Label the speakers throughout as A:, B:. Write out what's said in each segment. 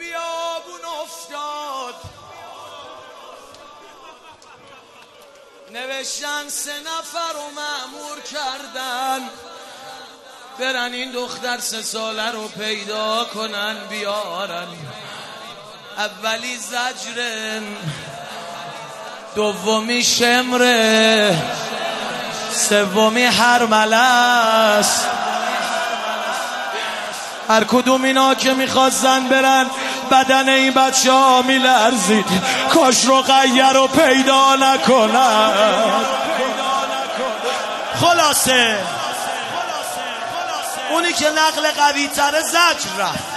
A: بیابون افتاد. نوشتن سه نفر رو معمور کردن. برن این دختر سه ساله رو پیدا کنن بیارن. اولی زجرن دومی شمره سومی است هر کدوم اینا که می‌خواستن برن بدن این بچه ها میلرزید. کاش رو غیر رو پیدا نکنن. خلاصه. اونی که نقل قوی تره زجر رفت.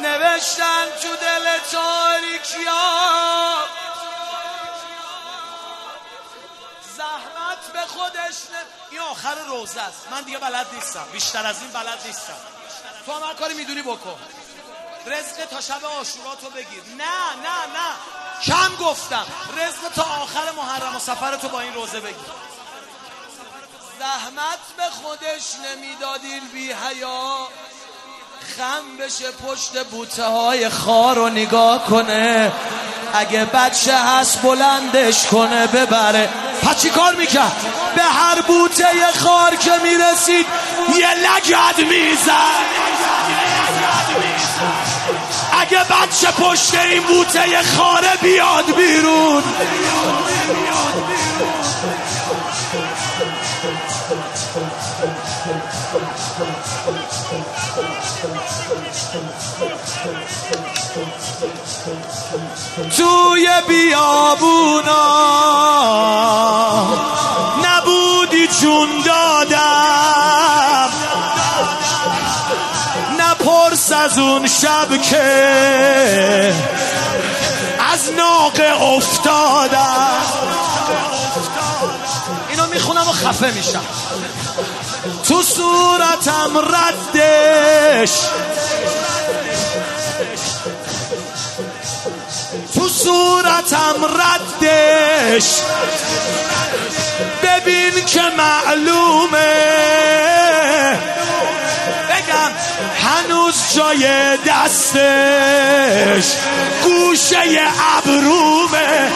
A: نوشتن تو دل تاریکیا خودش نه. این آخر روزه است. من دیگه بلد نیستم. بیشتر از این بلد نیستم. تو هم کاری می‌دونی بکن. رزق تا شب آشورا تو بگیر. نه نه نه. کم گفتم. رزق تا آخر محرم و سفر تو با این روزه بگیر. زحمت به خودش نمی‌دادین بی حیا. خم بشه پشت بوته های خار رو نگاه کنه. اگه بچه هست بلندش کنه ببره. پس چی کار می‌کرد؟ به هر بوته خار که می‌رسید یه لگد می‌زد. اگه بچه پشت این بوته خاره بیاد بیرون. بیابونا. نبودی چون دادم. نپرس از اون شب که از ناقه افتادم. اینو می‌خونم و خفه میشم. تو صورتم ردش. صورتم ردش. ببین که معلومه. بگم هنوز جای دستش. گوشه ابرومه.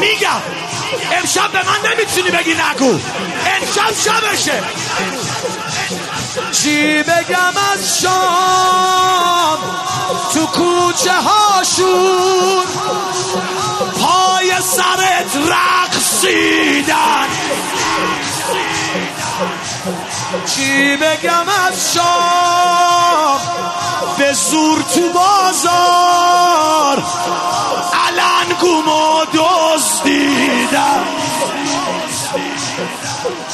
A: میگم امشب به من نمی‌تونی بگی نگو. امشب شبشه. چی بگم از شام؟ کوچه هاشون پای سرت رقصیدن. چی بگم از شام به زور تو بازار گم دزدیدن.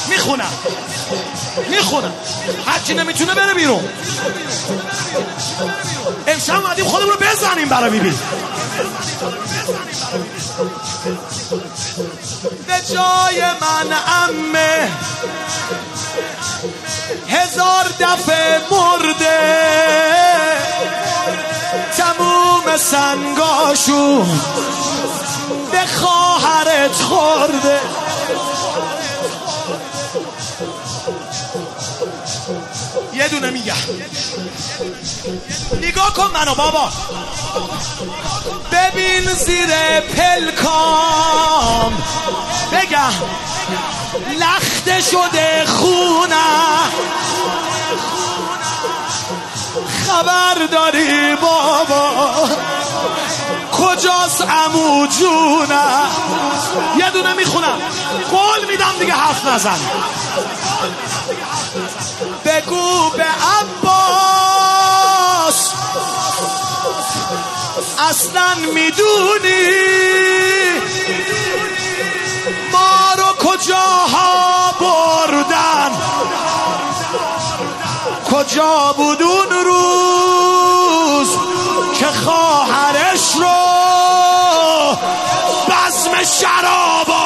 A: می‌خونم. می‌خونم. هرچی نمی‌تونه بره بیرون. بزنیم برای بیبی. به جای من امه هزار دفعه مرده. تموم سنگاشون به خواهرت خورده. یه دونه میگم. نگاه کن منو بابا. ببین زیر پلکام بگم لخته شده خونم خبر داری بابا کجاست امو جونم یه دونه می‌خونم. قول میدم دیگه حرف نزن. بگو به عباس. اصلا می‌دونی ما رو کجاها بردن؟ کجا بود اون روز که خواهرش رو بزم شرابا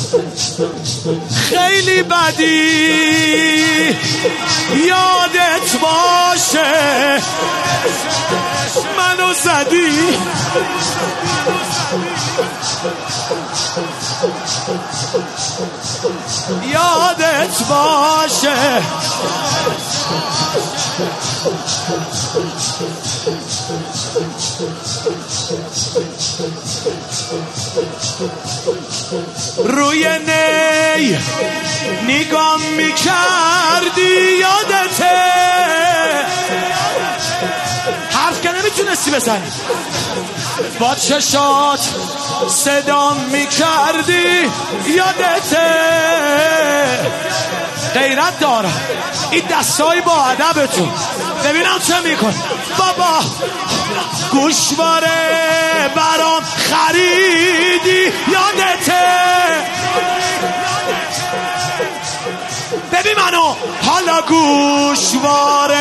A: خیلی بدی یادت باشه. منو زدی. یادت باشه. روی نی نگام می‌کردی یادته. حرف که نمی‌تونستی بزنی. با چشات صدام می‌کردی یادته. غیرت دارم. این دستای با ادبتون. ببینم چه میکن بابا. گوشواره برام خریدی. یادته. ببین منو. حالا گوشواره.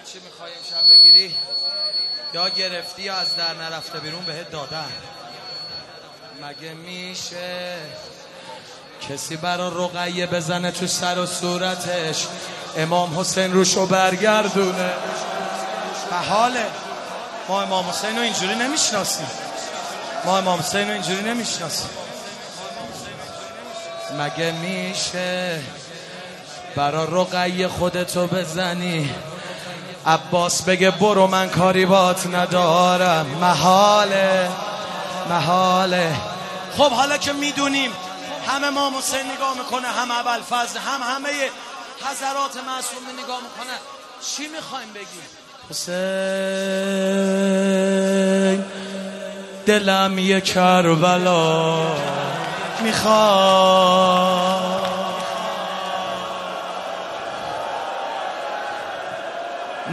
A: هرچی می‌خوای شب بگیری یا گرفتی یا از در نرفته بیرون بهت دادن. مگه میشه کسی برا رقیه بزنه تو سر و صورتش؟ امام حسین روشو برگردونه. و حاله ما امام حسین رو اینجوری نمی‌شناسیم. ما امام حسین رو اینجوری نمی‌شناسیم. مگه میشه برا رقیه خودتو بزنی؟ عباس بگه برو من کاری بات ندارم. محاله محاله. خب حالا که می‌دونیم همه ما حسین نگاه می‌کنه هم اول فضل هم همه حضرات معصوم نگاه می‌کنه. چی می‌خوایم بگیم؟ حسین دلم یه کربلا می‌خواد.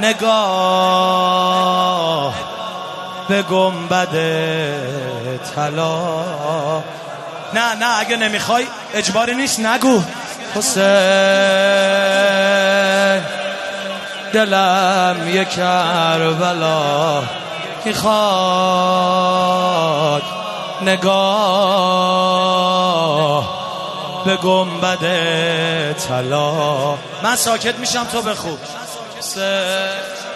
A: نگاه به گنبد طلا. نه نه اگه نمی‌خوای اجباری نیست نگو. حسین دلم یه کربلا می‌خواد نگاه به گنبد طلا. من ساکت میشم تو بخو. سه